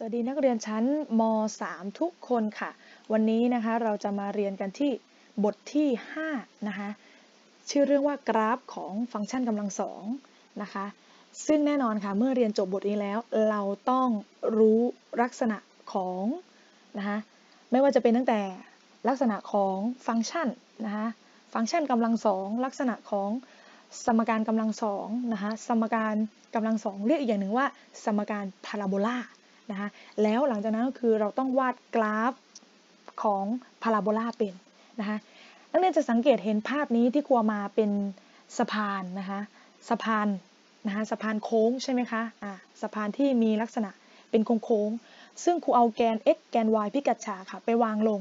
สวัสดีนักเรียนชั้นม .3 ทุกคนค่ะ วันนี้นะคะเราจะมาเรียนกันที่บทที่ 5 นะคะ ชื่อเรื่องว่ากราฟของฟังก์ชันกำลังสองนะคะ ซึ่งแน่นอนค่ะเมื่อเรียนจบบทนี้แล้ว เราต้องรู้ลักษณะของนะคะ ไม่ว่าจะเป็นตั้งแต่ลักษณะของฟังก์ชันนะคะ ฟังก์ชันกำลังสองลักษณะของสมการกำลังสองนะคะ สมการกำลังสองเรียกอีกอย่างหนึ่งว่า สมการพาราโบลา นะคะแล้วหลังจากนั้นก็คือเราต้องวาดกราฟของพาราโบลาเป็นนะคะนักเรียนจะสังเกตเห็นภาพนี้ที่ครัวมาเป็นสะพานนะคะสะพานนะคะสะพานโค้งใช่ไหมคะอ่าสะพานที่มีลักษณะเป็นโค้งๆซึ่งครูเอาแกน x แกน y พิกัดฉากค่ะไปวางลง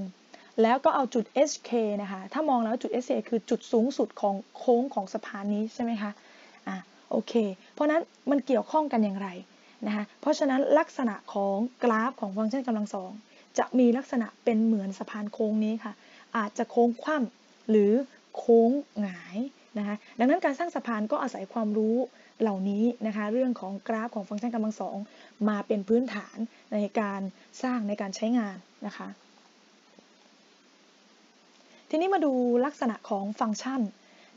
แล้วก็เอาจุด hk นะคะถ้ามองแล้วจุด hk คือจุดสูงสุดของโค้งของสะพานนี้ใช่ไหมคะอ่าโอเค เพราะนั้นมันเกี่ยวข้องกันอย่างไร นะคะเพราะฉะนั้นลักษณะของกราฟของฟังก์ชันกำลังสองจะมีลักษณะเป็นเหมือนสะพานโค้งนี้ค่ะ อาจจะโค้งคว่ำหรือโค้งหงายนะคะดังนั้นการสร้างสะพานก็อาศัยความรู้เหล่านี้นะคะเรื่องของกราฟของฟังก์ชันกำลังสองมาเป็นพื้นฐานในการสร้างในการใช้งานนะคะทีนี้มาดูลักษณะของฟังก์ชัน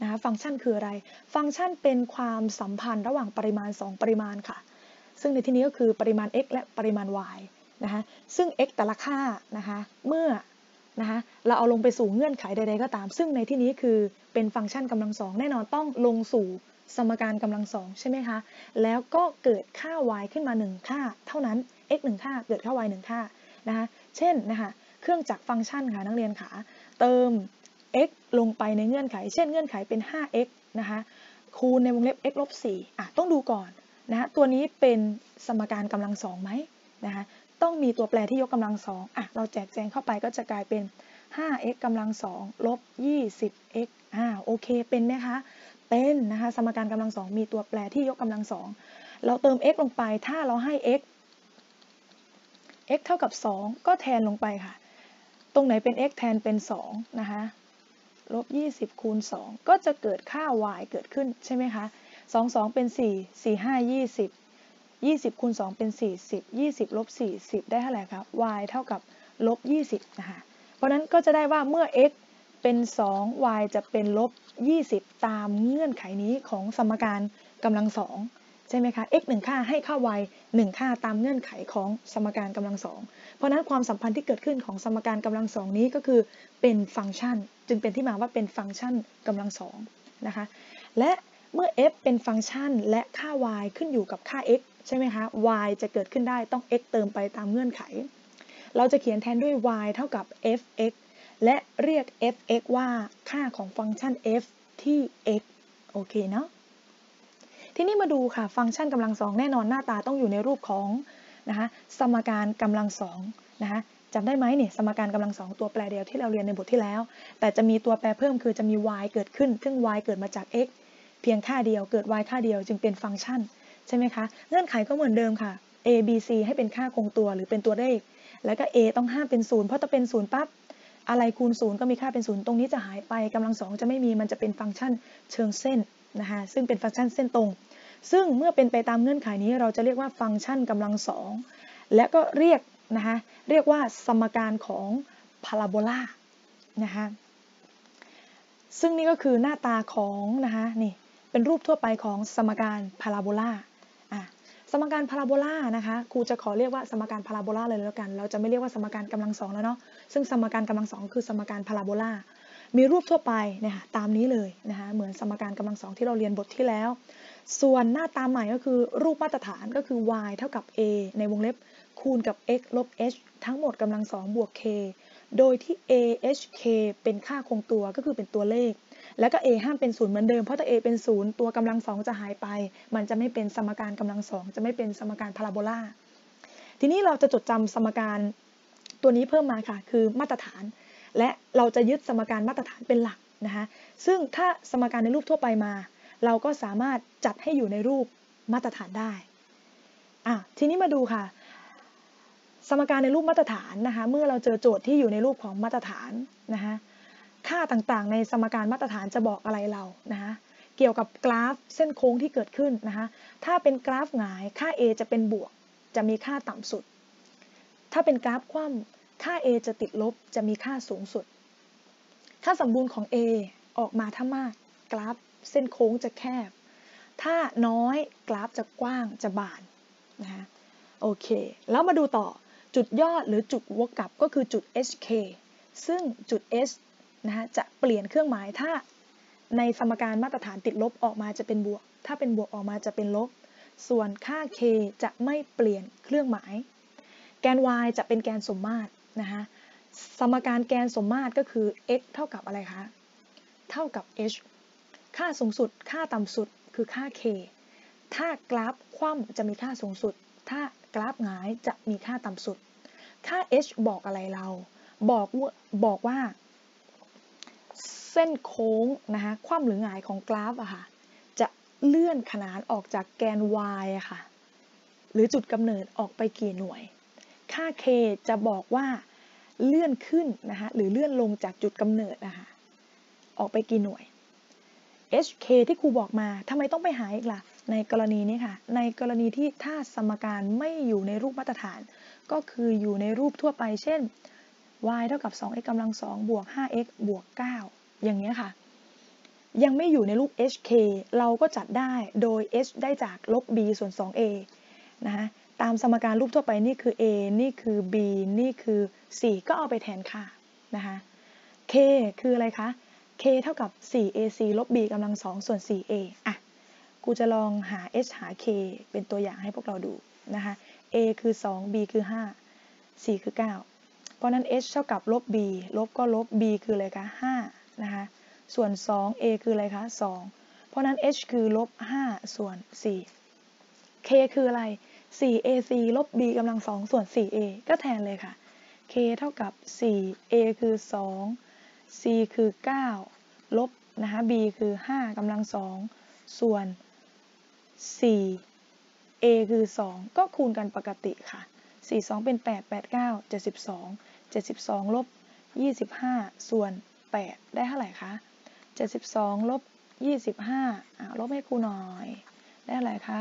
นะคะฟังก์ชันคืออะไร ฟังก์ชันเป็นความสัมพันธ์ระหว่างปริมาณ 2 ปริมาณค่ะ ซึ่งในที่นี้ก็คือปริมาณ x และปริมาณ y นะคะซึ่ง x แต่ละค่านะคะเมื่อนะคะเราเอาลงไปสู่เงื่อนไขใดๆก็ตาม ซึ่งในที่นี้คือเป็นฟังก์ชันกำลังสองแน่นอนต้องลงสู่สมการกำลังสองใช่ไหมคะ แล้วก็เกิดค่า y ขึ้นมา 1 ค่า เท่านั้น x 1 ค่า เกิดค่า y 1 ค่านะคะเช่นนะคะเครื่องจักรฟังก์ชันค่ะนักเรียนขาเติม x ลงไปในเงื่อนไข เช่นเงื่อนไขเป็น 5x นะคะคูณในวงเล็บ x ลบ4อะต้องดูก่อน นะตัวนี้เป็นสมการกำลังสองไหมนะคะต้องมีตัวแปรที่ยกกำลังสองอะเราแจกแจงเข้าไปก็จะกลายเป็น 5x กำลังสองลบ 20x อ่าโอเคเป็นไหมคะเป็นนะคะสมการกำลังสองมีตัวแปรที่ยกกำลังสองเราเติม x ลงไปถ้าเราให้ x x เท่ากับ 2 ก็แทนลงไปค่ะ ตรงไหนเป็น x แทนเป็น 2 นะคะลบ 20 คูณ 2 ก็จะเกิดค่า y เกิดขึ้นใช่ไหมคะ สองสองเป็นสี่สี่ห้ายี่สิบยี่สิบคูณสองเป็นสี่สิบยี่สิบลบสี่สิบได้เท่าไหร่ครับ y เท่ากับลบยี่สิบนะคะ เพราะนั้นก็จะได้ว่าเมื่อ x เป็น2 y จะเป็นลบ20ตามเงื่อนไขนี้ของสมการกำลังสองใช่ไหมคะ x 1 ค่าให้ค่า y 1 ค่าตามเงื่อนไขของสมการกำลังสอง เพราะนั้นความสัมพันธ์ที่เกิดขึ้นของสมการกำลังสองนี้ก็คือเป็นฟังก์ชัน จึงเป็นที่มาว่าเป็นฟังก์ชันกำลังสองนะคะ และ เมื่อ f เป็นฟังก์ชันและค่า y ขึ้นอยู่กับค่า x ใช่ไหมคะ y จะเกิดขึ้นได้ต้อง x เติมไปตามเงื่อนไข เราจะเขียนแทนด้วย y เท่ากับ f(x) และเรียก f(x) ว่าค่าของฟังก์ชัน f ที่ x โอเคเนาะ ทีนี้มาดูค่ะ ฟังก์ชันกำลังสองแน่นอนหน้าตาต้องอยู่ในรูปของนะคะสมการกำลังสองนะคะจำได้ไหมเนี่ยสมการกำลังสองตัวแปรเดียวที่เราเรียนในบทที่แล้ว แต่จะมีตัวแปรเพิ่มคือจะมี y เกิดขึ้น ซึ่ง y เกิดมาจาก x เพียงค่าเดียวเกิด y ค่าเดียวจึงเป็นฟังก์ชันใช่ไหมคะเงื่อนไขก็เหมือนเดิมค่ะ a b c ให้เป็นค่าคงตัวหรือเป็นตัวเลข แล้วก็ a ต้องห้ามเป็นศูนย์เพราะถ้าเป็นศูนย์ปั๊บอะไรคูณศูนย์ก็มีค่าเป็นศูนย์ตรงนี้จะหายไปกำลังสองจะไม่มีมันจะเป็นฟังก์ชันเชิงเส้นนะคะซึ่งเป็นฟังก์ชันเส้นตรง ซึ่งเมื่อเป็นไปตามเงื่อนไขนี้เราจะเรียกว่าฟังก์ชันกำลังสองและก็เรียกนะคะเรียกว่าสมการของพาราโบลานะคะซึ่งนี่ก็คือหน้าตาของนะคะนี่ เป็นรูปทั่วไปของสมการพาราโบลาสมการพาราโบลานะคะครูจะขอเรียกว่าสมการพาราโบลาเลยแล้วกัน เราจะไม่เรียกว่าสมการกำลังสองแล้วเนาะซึ่งสมการกำลังสองคือสมการพาราโบลามีรูปทั่วไปนะคะตามนี้เลยนะคะเหมือนสมการกำลังสองที่เราเรียนบทที่แล้ว ส่วนหน้าตาใหม่ก็คือรูปมาตรฐานก็คือ y เท่ากับ a ในวงเล็บคูณกับ x ลบ h ทั้งหมดกำลังสองบวก k โดยที่ a h k เป็นค่าคงตัวก็คือเป็นตัวเลข แล้วก็ a ห้ามเป็นศูนย์เหมือนเดิม เพราะถ้า a เป็นศูนย์ตัวกำลังสองจะหายไป มันจะไม่เป็นสมการกำลังสองจะไม่เป็นสมการพาราโบลาทีนี้เราจะจดจำสมการตัวนี้เพิ่มมาค่ะ คือมาตรฐาน และเราจะยึดสมการมาตรฐานเป็นหลักนะคะซึ่งถ้าสมการในรูปทั่วไปมา เราก็สามารถจัดให้อยู่ในรูปมาตรฐานได้อะทีนี้มาดูค่ะ สมการในรูปมาตรฐานนะคะ เมื่อเราเจอโจทย์ที่อยู่ในรูปของมาตรฐานนะคะ ค่าต่างๆ ในสมการมาตรฐานจะบอกอะไรเรานะคะเกี่ยวกับกราฟเส้นโค้งที่เกิดขึ้นนะคะถ้าเป็นกราฟหงายค่า a จะเป็นบวก จะมีค่าต่ำสุด ถ้าเป็นกราฟคว่ำค่า a จะติดลบจะมีค่าสูงสุดค่าสมบูรณ์ของ a ออกมาถ้ามากกราฟเส้นโค้งจะแคบ ถ้าน้อยกราฟจะกว้างจะบานนะโอเค แล้วมาดูต่อจุดยอดหรือจุดวกกลับก็คือจุด hk ซึ่งจุด s นะฮะจะเปลี่ยนเครื่องหมายถ้าในสมการมาตรฐานติดลบออกมาจะเป็นบวก ถ้าเป็นบวกออกมาจะเป็นลบ ส่วนค่า k จะไม่เปลี่ยนเครื่องหมาย แกน y จะเป็นแกนสมมาตรนะคะสมการแกนสมมาตรก็คือ x เท่ากับอะไรคะ เท่ากับ h ค่าสูงสุด ค่าต่ำสุดคือค่า k ถ้ากราฟคว่ำจะมีค่าสูงสุด ถ้ากราฟหงายจะมีค่าต่ำสุด ค่า h บอกอะไรเรา บอกว่าบอกว่า เส้นโค้งนะคะคว่ำหรือหงายของกราฟอะค่ะจะเลื่อนขนานออกจากแกน y อะค่ะหรือจุดกำเนิดออกไปกี่หน่วย ค่า k จะบอกว่าเลื่อนขึ้นนะคะหรือเลื่อนลงจากจุดกำเนิดนะคะออกไปกี่หน่วย hk ที่ครูบอกมาทำไมต้องไปหาอีกล่ะ ในกรณีนี้ค่ะ ในกรณีที่ถ้าสมการไม่อยู่ในรูปมาตรฐาน ก็คืออยู่ในรูปทั่วไป เช่น y เท่ากับ 2x กำลัง2บวก 5x บวก 9 อย่างนี้ค่ะ ยังไม่อยู่ในรูป hk เราก็จัดได้โดย h ได้จากลบ b ส่วน 2a นะคะตามสมการรูปทั่วไปนี่คือ a นี่คือ b นี่คือ c ก็เอาไปแทนค่านะคะ k คืออะไรคะ k เท่ากับ 4ac ลบ b กำลัง 2 ส่วน 4a อะ กูจะลองหา h หา k เป็นตัวอย่างให้พวกเราดูนะคะ a คือ 2 b คือ 5 c คือ 9 เพราะนั้น h เท่ากับลบ b ลบก็ลบ b คืออะไรคะ 5 นะคะส่วน 2 a คืออะไรคะ 2 เพราะนั้น h คือลบ5ส่วน 4 k คืออะไร 4ac ลบ b กำลัง 2 ส่วน 4a ก็แทนเลยค่ะ k เท่ากับ 4a คือ 2 c คือ 9 ลบนะคะ b คือ 5กำลัง 2 ส่วน 4 a คือ 2 ก็คูณกันปกติค่ะ 4 2 เป็น 8 8 9 72 72 ลบ 25 ส่วน 8 ได้เท่าไหร่คะ 72 ลบ 25อ่าลบให้ครูหน่อย ได้เท่าไหร่คะ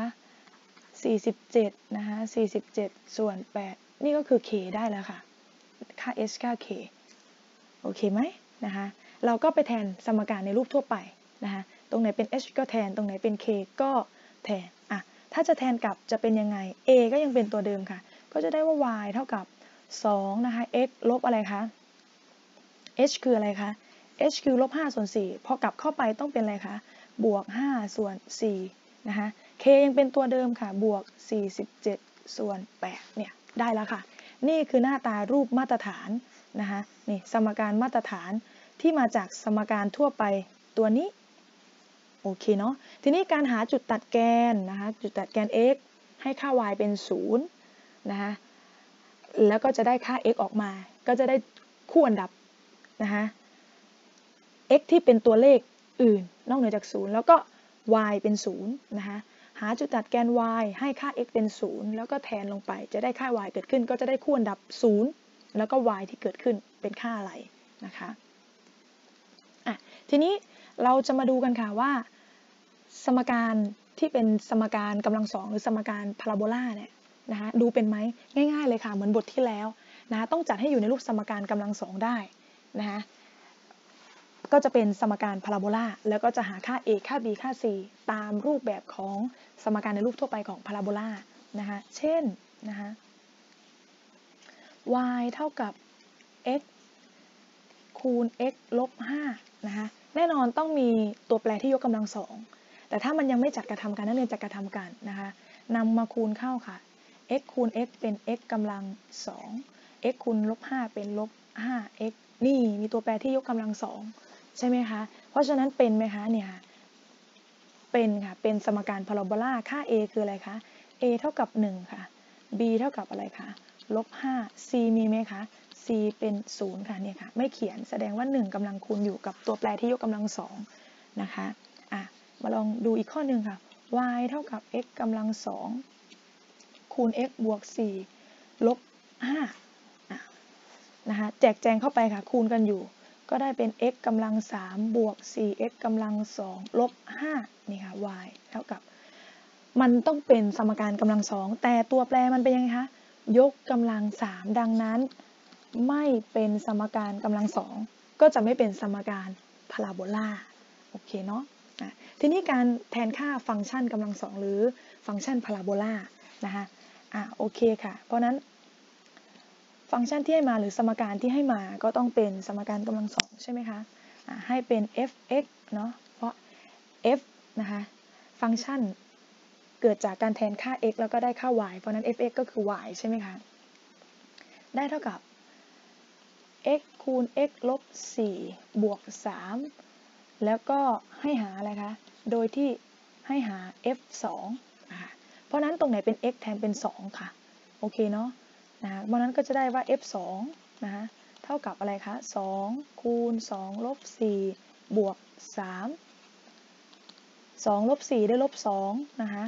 47 นะคะ 47 ส่วน 8 นี่ก็คือ k ได้แล้วค่ะ ค่า h ค่า k โอเคไหมนะคะ เราก็ไปแทนสมการในรูปทั่วไปนะคะ ตรงไหนเป็น h ก็แทน ตรงไหนเป็น k ก็แทน อะ ถ้าจะแทนกลับจะเป็นยังไง a ก็ยังเป็นตัวเดิมค่ะ ก็จะได้ว่า y เท่ากับ2นะคะ x ลบอะไรคะ h คืออะไรคะ h คือลบ5ส่วน4พอกลับเข้าไปต้องเป็นอะไรคะ บวก 5 ส่วน4นะคะ k ยังเป็นตัวเดิมค่ะ บวก 47 ส่วน8เนี่ย ได้แล้วค่ะ นี่คือหน้าตารูปมาตรฐานนะคะ นี่สมการมาตรฐานที่มาจากสมการทั่วไปตัวนี้ โอเคเนาะ ทีนี้การหาจุดตัดแกนนะคะ จุดตัดแกน x ให้ค่า y เป็น 0 นะคะ แล้วก็จะได้ค่า x ออกมา ก็จะได้คู่อันดับ นะคะ x ที่เป็นตัวเลขอื่นนอกเหนือจาก 0 แล้วก็ y เป็น 0 นะคะ หาจุดตัดแกน y ให้ค่า x เป็น 0 แล้วก็แทนลงไป จะได้ค่า y เกิดขึ้น ก็จะได้คู่อันดับ 0 แล้วก็ y ที่เกิดขึ้นเป็นค่าอะไรนะคะอะทีนี้เราจะมาดูกันค่ะว่า สมการที่เป็นสมการกำลังสองหรือสมการพาราโบลาเนี่ยนะคะดูเป็นไหมง่าย ๆ เลยค่ะเหมือนบทที่แล้วนะต้องจัดให้อยู่ในรูปสมการกำลังสองได้ นะคะก็จะเป็นสมการพาราโบลาแล้วก็จะหาค่า a ค่า b ค่า c ตามรูปแบบของสมการในรูปทั่วไปของพาราโบลานะคะเช่นนะคะ y เท่ากับ x คูณ x ลบ5นะคะแน่นอนต้องมีตัวแปรที่ยกกำลังสองแต่ถ้ามันยังไม่จัดกระทำการนักเรียนจัดกระทำกันนะคะนำมาคูณเข้าค่ะ x คูณ x เป็น x กำลัง2 x คูณลบ5เป็นลบ 5x นี่มีตัวแปรที่ยกกำลังสองใช่ไหมคะ เพราะฉะนั้นเป็นไหมคะเนี่ยเป็นค่ะ เป็นสมการพาราโบลาค่า a คืออะไรคะ a เท่ากับ 1 ค่ะ b เท่ากับอะไรคะลบ5 c มีไหมคะ c เป็น 0 ค่ะเนี่ยค่ะ ไม่เขียนแสดงว่า 1กำลังคูณอยู่กับตัวแปรที่ยกกำลังสองนะคะอะมาลองดูอีกข้อหนึ่งค่ะ y เท่ากับ x กำลังสองคูณ x บวก 4 ลบ 5 นะคะแจกแจงเข้าไปค่ะคูณกันอยู่ ก็ได้เป็น x กำลัง3บวก 4x กำลัง2ลบ5นี่ค่ะ y เท่ากับ มันต้องเป็นสมการกำลังสองแต่ตัวแปรมันเป็นยังไงคะยกกำลังสามดังนั้น ไม่เป็นสมการกำลังสองก็จะไม่เป็นสมการพาราโบลาโอเคเนาะทีนี้การแทนค่าฟังก์ชันกำลังสองหรือฟังก์ชันพาราโบลานะคะอะโอเคค่ะ เพราะนั้น ฟังก์ชันที่ให้มาหรือสมการที่ให้มาก็ต้องเป็นสมการกำลังสองใช่ไหมคะะให้เป็น f(x) เนาะเพราะ f นะคะฟังก์ชันเกิดจากการแทนค่า x แล้วก็ได้ค่า y เพราะนั้น f(x) ก็คือ y ใช่ไหมคะ ได้เท่ากับ x คูณ x ลบ 4 บวก 3 แล้วก็ให้หาอะไรคะ โดยที่ให้หา f 2นะคะเพราะนั้นตรงไหนเป็น x แทนเป็น 2 ค่ะ โอเคเนาะ นะเพราะนั้นก็จะได้ว่า f 2นะคะเท่ากับอะไรคะ2คูณ2ลบ4บวก3 2ลบ4ได้ลบ2นะคะ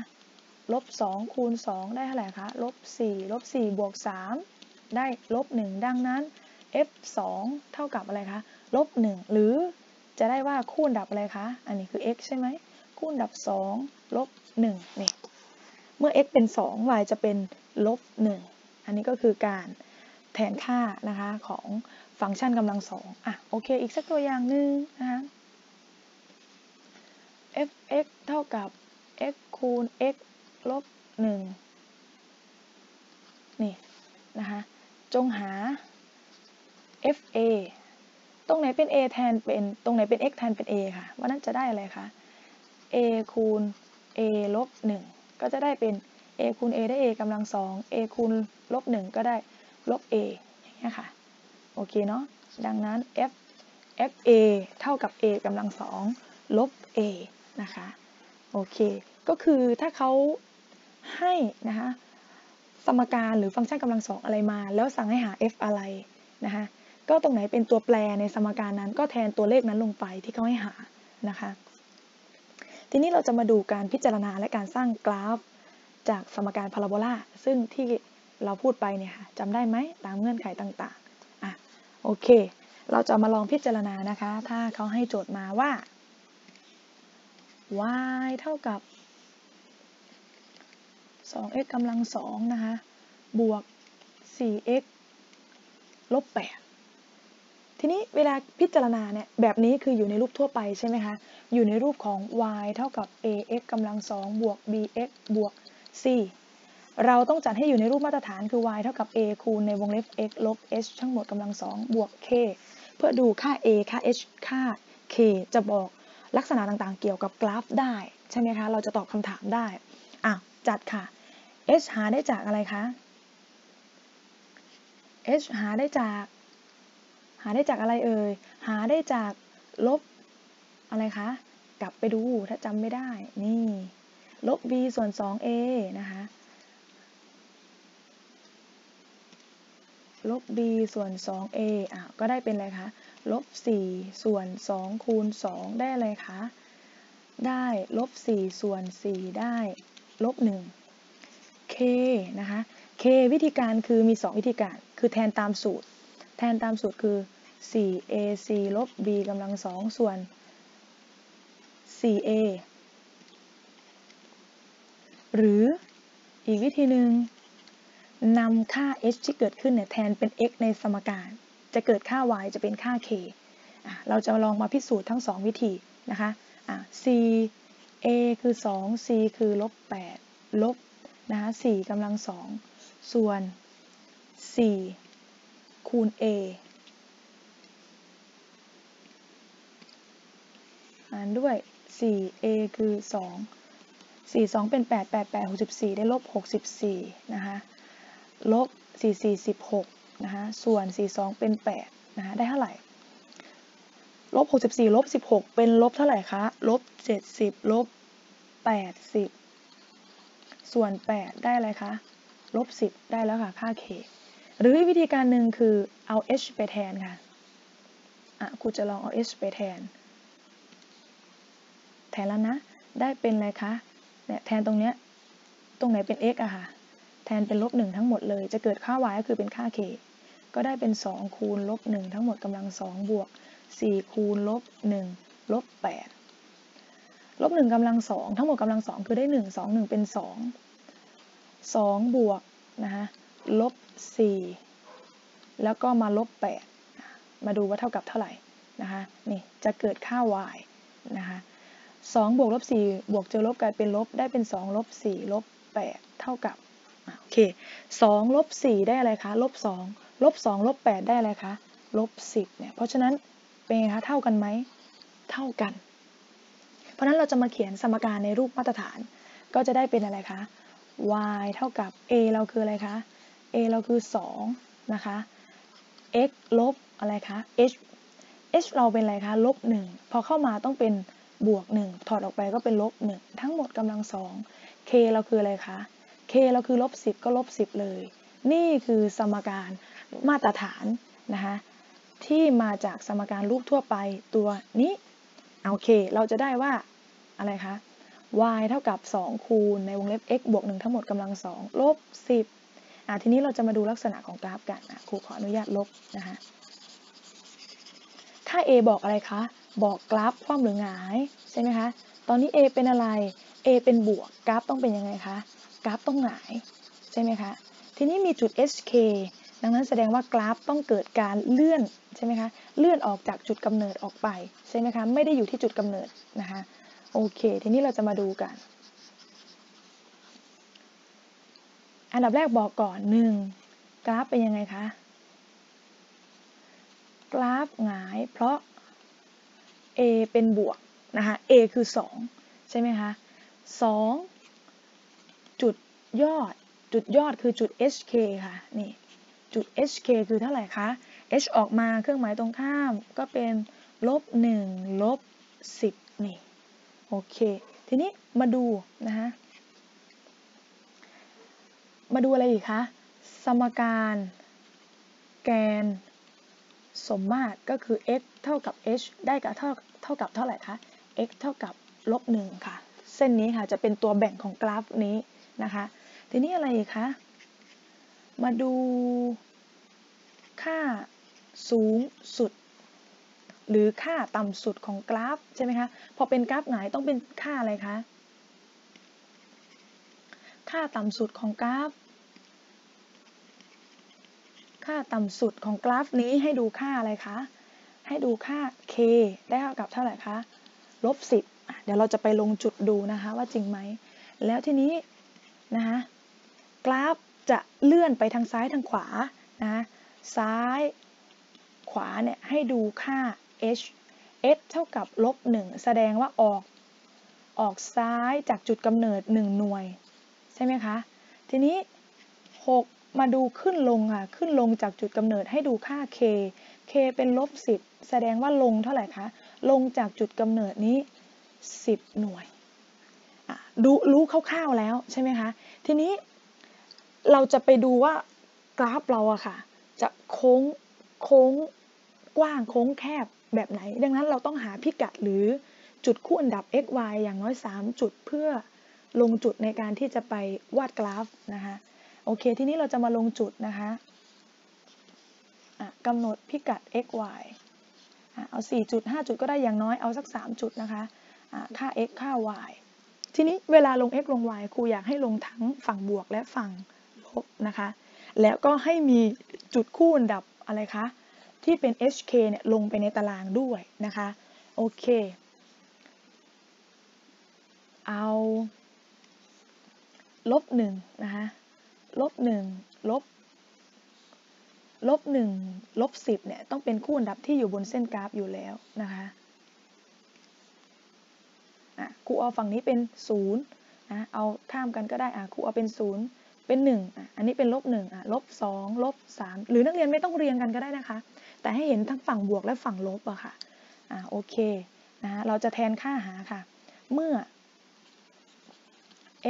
ลบ2คูณ2ได้เท่าไหร่คะลบ4ลบ4บวก3ได้ลบ1ดังนั้น f 2เท่ากับอะไรคะลบ1หรือจะได้ว่าคูณดับอะไรคะ อันนี้คือ x ใช่ไหม คูณดับ 2 ลบ1นี่ เมื่อ x เป็น 2 y จะเป็นลบ1 อันนี้ก็คือการแทนค่านะคะของฟังก์ชันกำลังสองอะโอเค อีกสักตัวอย่างหนึ่งนะคะ f(x) เท่ากับ x คูณ x ลบ1นี่นะคะ จงหา fa ตรงไหนเป็น a แทนเป็น ตรงไหนเป็น x แทนเป็น a ค่ะว่านั้นจะได้อะไรคะ a คูณ a ลบ1ก็จะได้เป็น a คูณ a ได้ a กำลังสอง a คูณลบ1ก็ได้ลบ a อย่างเงี้ยค่ะ โอเคเนาะ ดังนั้น f fa เท่ากับ a กำลังสองลบ a นะคะ โอเค ก็คือถ้าเขาให้นะคะสมการหรือฟังก์ชันกำลังสองอะไรมา แล้วสั่งให้หา f อะไรนะคะก็ตรงไหนเป็นตัวแปรในสมการนั้นก็แทนตัวเลขนั้นลงไปที่เขาให้หานะคะ ทีนี้เราจะมาดูการพิจารณาและการสร้างกราฟ จากสมการพาราโบลาซึ่งที่เราพูดไปเนี่ยค่ะจำได้ไหมตามเงื่อนไขต่างๆอะโอเค เราจะมาลองพิจารณานะคะ ถ้าเขาให้โจทย์มาว่า y เท่ากับ 2x กำลัง2นะคะบวก 4x ลบ 8 ทีนี้เวลาพิจารณาเนี่ยแบบนี้คืออยู่ในรูปทั่วไปใช่ไหมคะ อยู่ในรูปของ y เท่ากับ ax กำลัง2บวก bx บวก c เราต้องจัดให้อยู่ในรูปมาตรฐานคือ y เท่ากับ a คูณในวงเล็บ x ลบ h ทั้งหมดกำลัง2บวก k เพื่อดูค่า a ค่า h ค่า k จะบอกลักษณะต่างๆ เกี่ยวกับกราฟได้ใช่ไหมคะ เราจะตอบคำถามได้ อะ จัดค่ะ h หาได้จากอะไรคะ h หาได้จาก หาได้จากอะไรเอ่ย หาได้จากลบอะไรคะ กลับไปดูถ้าจำไม่ได้ นี่ ลบ b ส่วน 2a นะคะ ลบ b ส่วน 2a อะก็ได้เป็นอะไรคะ ลบ 4 ส่วน 2 คูณ 2 ได้อะไรคะ ได้ลบ 4 ส่วน 4 ได้ ลบ 1 k นะคะ k วิธีการคือมี 2 วิธีการ คือแทนตามสูตร แทนตามสูตรคือ 4ac ลบ b กำลัง 2 ส่วน 4a หรืออีกวิธีหนึ่งนำค่า h ที่เกิดขึ้นเนี่ยแทนเป็น x ในสมการ จะเกิดค่า y จะเป็นค่า k เราจะลองมาพิสูจน์ทั้ง 2 วิธีนะคะ c a คือ 2 c คือลบ8ลบนะคะ4กำลัง 2 ส่วน 4 คูณ a หารด้วย 4a คือ 2 4 2 เป็น 8 8 8 64 ได้ลบ 64 นะคะ ลบ 4 4 16 นะคะ ส่วน 4 2 เป็น 8 นะคะ ได้เท่าไหร่ ลบ 64 ลบ 16 เป็นลบเท่าไหร่คะ ลบ 70 ลบ 80 ส่วน 8 ได้อะไรคะ ลบ 10 ได้แล้วค่ะ ค่า k หรือวิธีการหนึ่งคือเอา h ไปแทนค่ะ อะครูจะลองเอา h ไปแทน แทนแล้วนะ ได้เป็นอะไรคะ เนี่ยแทนตรงเนี้ยตรงไหนเป็น x อะค่ะ แทนเป็นลบ1ทั้งหมดเลย จะเกิดค่า y ก็คือเป็นค่า k ก็ได้เป็น 2 คูณลบ1ทั้งหมดกำลัง2บวก 4 คูณลบ1ลบ8ลบ1กำลัง2ทั้งหมดกำลัง2คือได้ 1 2 1 เป็น 2 2 บวกนะคะลบ4แล้วก็มาลบ8มาดูว่าเท่ากับเท่าไหร่นะคะนี่จะเกิดค่า y นะคะ 2บวกลบ4บวกเจอลบกลายเป็นลบได้เป็น 2 ลบ 4 ลบ 8 เท่ากับโอเค2ลบ 4 ได้อะไรคะลบ 2 ลบ 2 ลบ 8 ได้อะไรคะลบ 10 เนี่ย เพราะฉะนั้นเป็นไงคะเท่ากันไหมเท่ากัน เพราะนั้นเราจะมาเขียนสมการในรูปมาตรฐาน ก็จะได้เป็นอะไรคะ y เท่ากับ a เราคืออะไรคะ a เราคือ 2 นะคะ x ลบอะไรคะ h h เราเป็นอะไรคะลบ 1 พอเข้ามาต้องเป็น บวก 1 ถอดออกไปก็เป็นลบ 1 ทั้งหมดกำลัง2 k เราคืออะไรคะ k เราคือลบ 10 ก็ลบ 10 เลย นี่คือสมการมาตรฐานนะคะที่มาจากสมการรูปทั่วไปตัวนี้โอเคเราจะได้ว่าอะไรคะ y เท่ากับ 2 คูณในวงเล็บ x บวก 1 ทั้งหมดกำลัง 2 ลบ 10อะทีนี้เราจะมาดูลักษณะของกราฟกันนะครูขออนุญาตลบนะคะถ้า a บอกอะไรคะ บอกกราฟคว่ำหรือหงายใช่ไหมคะตอนนี้ a เป็นอะไร a เป็นบวกกราฟต้องเป็นยังไงคะกราฟต้องหงายใช่ไหมคะทีนี้มีจุด hk ดังนั้นแสดงว่ากราฟต้องเกิดการเลื่อนใช่ไหมคะเลื่อนออกจากจุดกำเนิดออกไปใช่ไหมคะไม่ได้อยู่ที่จุดกำเนิดนะคะโอเค ทีนี้เราจะมาดูกัน อันดับแรกบอกก่อนหนึ่งกราฟเป็นยังไงคะกราฟหงายเพราะ a เป็นบวกนะคะ a คือ 2 ใช่ไหมคะ2จุดยอด จุดยอดคือจุด hk ค่ะ นี่ จุด hk คือเท่าไหร่คะ h ออกมาเครื่องหมายตรงข้ามก็เป็นลบ1ลบ10 นี่ โอเค ทีนี้มาดูนะคะมาดูอะไรอีกคะ สมการแกน สมมาตรก็คือ x เท่ากับ h ได้กับเท่าเท่ากับเท่าไหร่คะ x เท่ากับลบ1ค่ะ เส้นนี้ค่ะจะเป็นตัวแบ่งของกราฟนี้นะคะ ทีนี้อะไรอีกคะ มาดูค่าสูงสุด หรือค่าต่ำสุดของกราฟใช่ไหมคะ พอเป็นกราฟหงายต้องเป็นค่าอะไรคะ ค่าต่ำสุดของกราฟ ค่าต่ำสุดของกราฟนี้ให้ดูค่าอะไรคะ ให้ดูค่า k ได้เท่ากับเท่าไหร่คะ ลบ 10 เดี๋ยวเราจะไปลงจุดดูนะคะว่าจริงไหม แล้วทีนี้นะคะกราฟจะเลื่อนไปทางซ้ายทางขวานะซ้ายขวาเนี่ยให้ดูค่า h h เท่ากับลบ 1 แสดงว่าออกออกซ้ายจากจุดกำเนิด 1 หน่วย ใช่ไหมคะ ทีนี้ 6 มาดูขึ้นลงค่ะขึ้นลงจากจุดกำเนิดให้ดูค่า k k เป็นลบ 10 แสดงว่าลงเท่าไหร่คะลงจากจุดกำเนิดนี้ 10 หน่วยดูรู้คร่าวๆแล้วใช่ไหมคะทีนี้เราจะไปดูว่ากราฟเราอะค่ะ จะโค้งโค้งกว้างโค้งแคบแบบไหน ดังนั้นเราต้องหาพิกัดหรือจุดคู่อันดับ x y อย่างน้อย 3 จุดเพื่อลงจุดในการที่จะไปวาดกราฟนะคะ โอเค ทีนี้เราจะมาลงจุดนะคะกำหนดพิกัด x y เอา 4 จุด 5 จุดก็ได้อย่างน้อยเอาสัก 3 จุดนะคะค่า x ค่า y ทีนี้เวลาลง x ลง y ครูอยากให้ลงทั้งฝั่งบวกและฝั่งลบนะคะ แล้วก็ให้มีจุดคู่อันดับอะไรคะ ที่เป็น hk เนี่ยลงไปในตารางด้วยนะคะ โอเค เอาลบหนึ่งนะคะ ลบหนึ่งลบลบหนึ่งลบสิบเนี่ยต้องเป็นคู่อันดับที่อยู่บนเส้นกราฟอยู่แล้วนะคะอะครูเอาฝั่งนี้เป็นศูนย์นะเอาข้ามกันก็ได้อะครูเอาเป็นศูนย์เป็นหนึ่งอะอันนี้เป็นลบหนึ่งอะลบสองลบสามหรือนักเรียนไม่ต้องเรียงกันก็ได้นะคะ แต่ให้เห็นทั้งฝั่งบวกและฝั่งลบอะค่ะอะโอเคนะเราจะแทนค่าหาค่ะ เมื่อ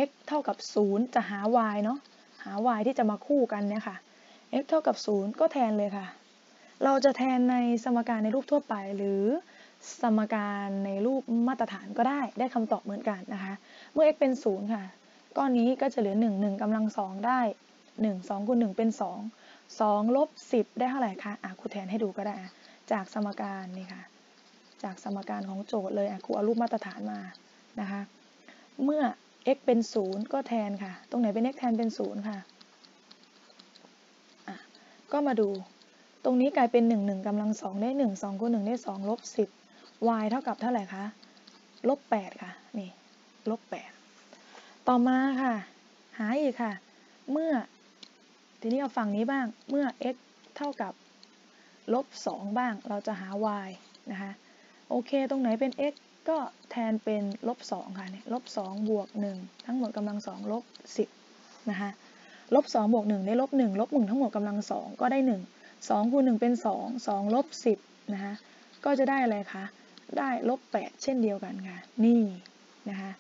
x เท่ากับ 0 จะหา y เนาะ หา y ที่จะมาคู่กันเนี่ยค่ะ x เท่ากับ 0 ก็แทนเลยค่ะ เราจะแทนในสมการในรูปทั่วไป หรือสมการในรูปมาตรฐานก็ได้ได้คำตอบเหมือนกันนะคะ เมื่อ x เป็น 0 ค่ะ ก้อนนี้ก็จะเหลือ 1 1กำลัง 2 ได้ 1 2คูณ1เป็น 2 2ลบ10 ได้เท่าไหร่คะอะครูแทนให้ดูก็ได้ จากสมการนี่ค่ะ จากสมการของโจทย์เลยอะครูเอารูปมาตรฐานมานะคะ เมื่อ x เป็น 0 ก็แทนค่ะ ตรงไหนเป็น x แทนเป็น 0 ค่ะ ก็มาดู ตรงนี้กลายเป็น 1 1กำลัง 2 ได้ 1 2คูณ1ได้ 2 ลบ 10 y เท่ากับเท่าไหร่คะ ลบ 8 ค่ะ นี่ ลบ 8 ต่อมาค่ะ หาอีกค่ะ เมื่อ ทีนี้เอาฝั่งนี้บ้าง เมื่อ x เท่ากับ ลบ 2 บ้าง เราจะหา y นะคะ โอเค ตรงไหนเป็น x ก็แทนเป็นลบ2ค่ะเนี่ยลบ2บวก1ทั้งหมดกำลัง2ลบ10นะคะลบ2บวก1ได้ลบ1ลบ1ทั้งหมดกำลัง2ก็ได้1 2คูณ1เป็น2 2ลบ10นะคะก็จะได้อะไรคะได้ลบ8เช่นเดียวกันค่ะนี่นะคะ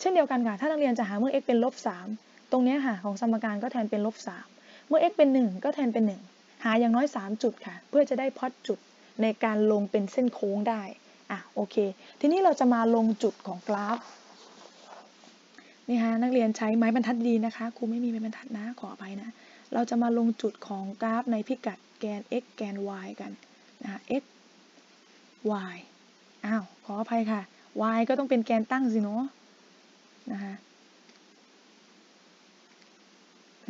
เช่นเดียวกันค่ะถ้านักเรียนจะหาเมื่อ x เป็นลบ3ตรงนี้ค่ะของสมการก็แทนเป็นลบ3เมื่อ x เป็น1ก็แทนเป็น1หาอย่างน้อย 3 จุดค่ะ เพื่อจะได้พอดจุดในการลงเป็นเส้นโค้งได้ อะโอเค ทีนี้เราจะมาลงจุดของกราฟนี่ฮะนักเรียนใช้ไม้บรรทัดดีนะคะครูไม่มีไม้บรรทัดนะขออภัยนะ เราจะมาลงจุดของกราฟในพิกัดแกน x แกน y กันนะ x y อ้าวขออภัยค่ะ y ก็ต้องเป็นแกนตั้งสิเนาะนะคะ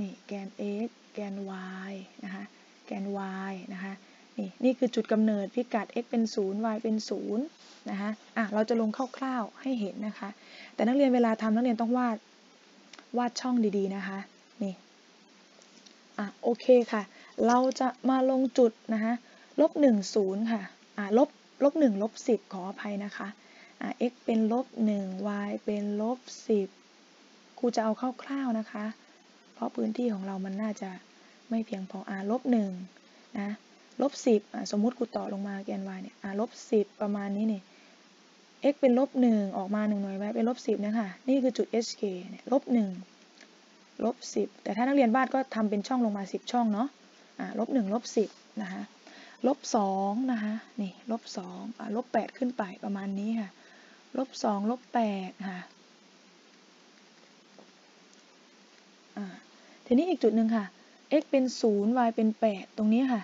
นี่แกน x แกน y นะคะแกน y นะคะ นี่นี่คือจุดกำเนิดพิกัด x เป็น 0 y เป็น 0 นะคะอะเราจะลงคร่าวๆให้เห็นนะคะ แต่นักเรียนเวลาทำนักเรียนต้องวาดวาดช่องดีๆนะคะนี่อะโอเคค่ะ เราจะมาลงจุดนะคะลบ1 0ค่ะอะลบลบ1ลบ10ขออภัยนะคะอะ x เป็นลบ1 y เป็นลบ10ครูจะเอาคร่าวๆนะคะ เพราะพื้นที่ของเรามันน่าจะไม่เพียงพออะลบ1นะ ลบ10อะสมมุติครูต่อลงมาแกน y เนี่ยอะลบประมาณนี้เนี่ย x เป็นลบ1ออกมา1หน่วยไว้เป็นลบ10นะคะนี่คือจุด hk เนี่ยลบ1ลบ10แต่ถ้านักเรียนวาดก็ทำเป็นช่องลงมา10ช่องเนาะอะลบ1ลบนะคะลบ2นะคะนี่ลบ2อะลบ8ขึ้นไปประมาณนี้ค่ะลบ2ลบ8ค่ะทีนี้อีกจุดหนึ่งค่ะ x เป็น0 y เป็น8ตรงนี้ค่ะ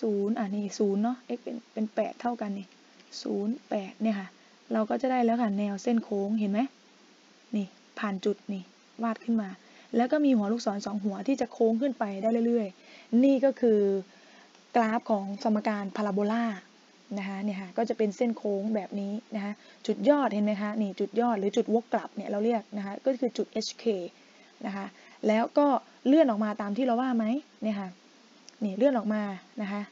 ศูนย์อะนี่ศูนย์เนาะ x เป็นเป็นแปดเท่ากันนี่ศูนย์แปดเนี่ยค่ะ เราก็จะได้แล้วค่ะแนวเส้นโค้งเห็นไหมนี่ผ่านจุดนี่วาดขึ้นมา แล้วก็มีหัวลูกศรสองหัวที่จะโค้งขึ้นไปได้เรื่อยๆ นี่ก็คือกราฟของสมการพาราโบลานะคะเนี่ยค่ะก็จะเป็นเส้นโค้งแบบนี้นะคะจุดยอดเห็นไหมคะนี่จุดยอดหรือจุดวกกลับเนี่ยเราเรียกนะคะก็คือจุด HK นะคะแล้วก็เลื่อนออกมาตามที่เราว่าไหมเนี่ยค่ะ นี่เลื่อนออกมานะคะ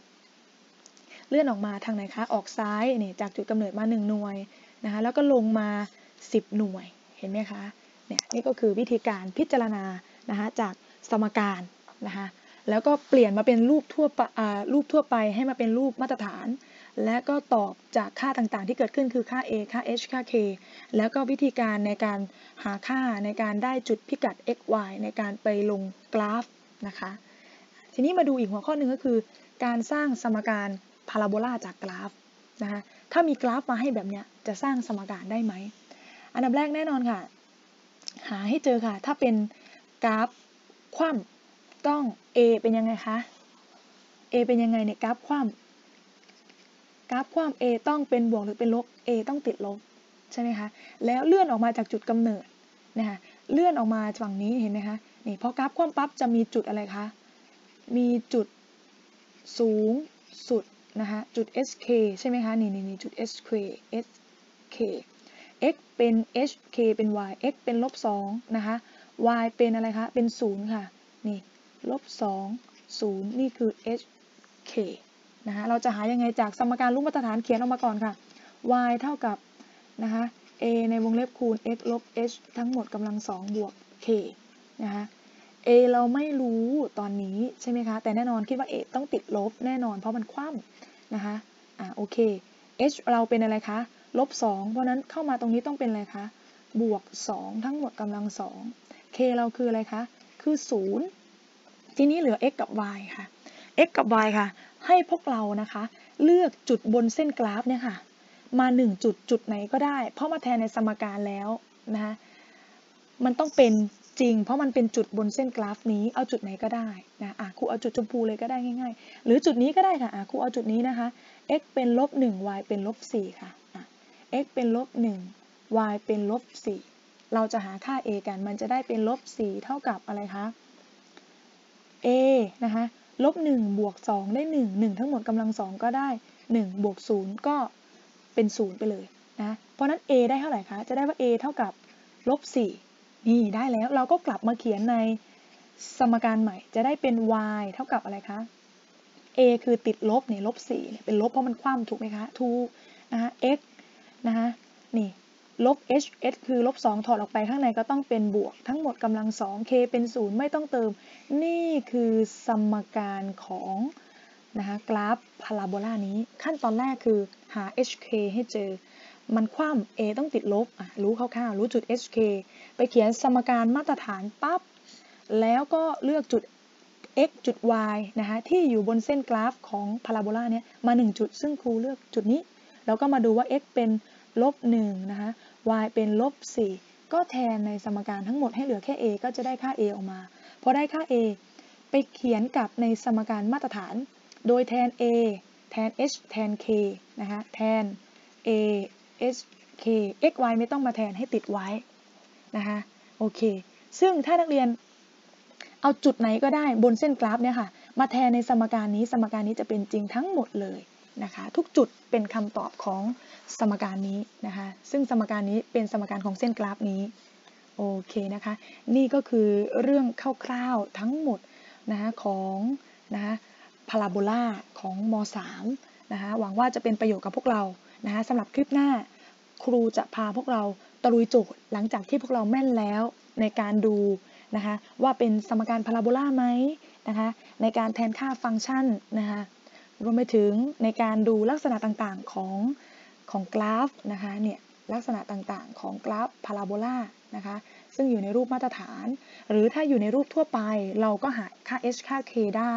เลื่อนออกมาทางไหนคะออกซ้ายนี่จากจุดกำเนิดมา 1 หน่วยนะคะแล้วก็ลงมา 10 หน่วยเห็นไหมคะเนี่ยนี่ก็คือวิธีการพิจารณานะคะจากสมการนะคะแล้วก็เปลี่ยนมาเป็นรูปทั่วไปรูปทั่วไปให้มาเป็นรูปมาตรฐาน และก็ตอบจากค่าต่างๆ ที่เกิดขึ้นคือค่า a ค่า h ค่า k แล้วก็วิธีการในการหาค่าในการได้จุดพิกัด x y ในการไปลงกราฟนะคะ ทีนี้มาดูอีกหัวข้อหนึ่งก็คือ การสร้างสมการพาราโบลาจากกราฟนะคะถ้ามีกราฟมาให้แบบนี้จะสร้างสมการได้ไหม อันดับแรกแน่นอนค่ะ หาให้เจอค่ะ ถ้าเป็นกราฟคว่ำต้อง A เป็นยังไงคะ A เป็นยังไงเนี่ยกราฟคว่ำกราฟคว่ำ A ต้องเป็นบวกหรือเป็นลบ A ต้องติดลบใช่ไหมคะ แล้วเลื่อนออกมาจากจุดกำเนิดนะคะ เลื่อนออกมาฝั่งนี้เห็นไหมคะ นี่พอกราฟคว่ำปั๊บจะมีจุดอะไรคะ มีจุดสูงสุดนะคะจุด SK ใช่ไหมคะนี่นี่จุด SK SK x เป็น HK เป็น y x เป็นลบ2นะคะ y เป็นอะไรคะ เป็น 0 ค่ะ นี่ลบ2 0 นี่คือ HK นะคะ เราจะหายังไงจากสมการรูปมาตรฐานเขียนออกมาก่อนค่ะ y เท่ากับนะคะ a ในวงเล็บคูณ x ลบ h ทั้งหมดกำลัง 2 บวก k นะคะ A เราไม่รู้ตอนนี้ใช่ไหมคะ แต่แน่นอนคิดว่า A ต้องติดลบแน่นอนเพราะมันคว่ำนะคะ อ่าโอเค H เราเป็นอะไรคะ ลบ 2 เพราะนั้นเข้ามาตรงนี้ต้องเป็นอะไรคะ บวก 2 ทั้งหมดกำลัง 2 K เราคืออะไรคะ คือ 0 ทีนี้เหลือ x กับ y ค่ะ x กับ y ค่ะ ให้พวกเรานะคะ เลือกจุดบนเส้นกราฟเนี่ยค่ะ มา 1 จุดจุดไหนก็ได้ เพราะมาแทนในสมการแล้วนะคะ มันต้องเป็น จริง เพราะมันเป็นจุดบนเส้นกราฟนี้เอาจุดไหนก็ได้นะอะครูเอาจุดชมพูเลยก็ได้ง่าย ๆ หรือจุดนี้ก็ได้ค่ะอะครูเอาจุดนี้นะคะ x เป็นลบ1 y เป็นลบ4ค่ะอะ x เป็นลบ1 y เป็นลบ4เราจะหาค่า a กันมันจะได้เป็นลบ4เท่ากับอะไรคะ a นะคะลบ1บวก2ได้ 1 1 ทั้งหมดกำลัง 2 ก็ได้ 1 บวก 0 ก็เป็น 0 ไปเลยนะเพราะนั้น a ได้เท่าไหร่คะ จะได้ว่า a เท่ากับลบ4 นี่ได้แล้วเราก็กลับมาเขียนในสมการใหม่จะได้เป็น y เท่ากับอะไรคะ a คือติดลบเนี่ยลบ4เนี่ยเป็นลบเพราะมันคว่ำถูกไหมคะถูกนะคะ x นะคะนี่ลบ h h คือลบ2ถอดออกไปข้างในก็ต้องเป็นบวก ทั้งหมดกำลัง 2 k เป็น 0 ไม่ต้องเติม นี่คือสมการของนะคะกราฟพาราโบลานี้ ขั้นตอนแรกคือหา hk ให้เจอ มันคว่ำ a ต้องติดลบรู้คร่าวๆรู้จุด hk ไปเขียนสมการมาตรฐานปั๊บ แล้วก็เลือกจุด x จุด y นะคะที่อยู่บนเส้นกราฟของพาราโบลาเนี้ยมา 1 จุด ซึ่งครูเลือกจุดนี้ แล้วก็มาดูว่า x เป็นลบ1นะคะ y เป็นลบ4ก็แทนในสมการทั้งหมดให้เหลือแค่ a ก็จะได้ค่า a ออกมาพอได้ค่า a ไปเขียนกับในสมการมาตรฐาน โดยแทน a แทน h แทน k นะคะแทน a h k x y ไม่ต้องมาแทนให้ติดไว้นะคะโอเค ซึ่งถ้านักเรียนเอาจุดไหนก็ได้บนเส้นกราฟเนี่ยค่ะ มาแทนในสมการนี้สมการนี้จะเป็นจริงทั้งหมดเลยนะคะ ทุกจุดเป็นคำตอบของสมการนี้นะคะ ซึ่งสมการนี้เป็นสมการของเส้นกราฟนี้โอเคนะคะ นี่ก็คือเรื่องคร่าวๆทั้งหมดนะคะของนะคะพาราโบลาของม .3 นะคะหวังว่าจะเป็นประโยชน์กับพวกเรา นะคะสำหรับคลิปหน้าครูจะพาพวกเราตะลุยโจทย์หลังจากที่พวกเราแม่นแล้วในการดูนะคะว่าเป็นสมการพาราโบลาไหมนะคะในการแทนค่าฟังก์ชันนะคะรวมไปถึงในการดูลักษณะต่างๆของของกราฟนะคะเนี่ยลักษณะต่างๆของกราฟพาราโบลานะคะซึ่งอยู่ในรูปมาตรฐาน หรือถ้าอยู่ในรูปทั่วไปเราก็หาค่า h ค่า k ได้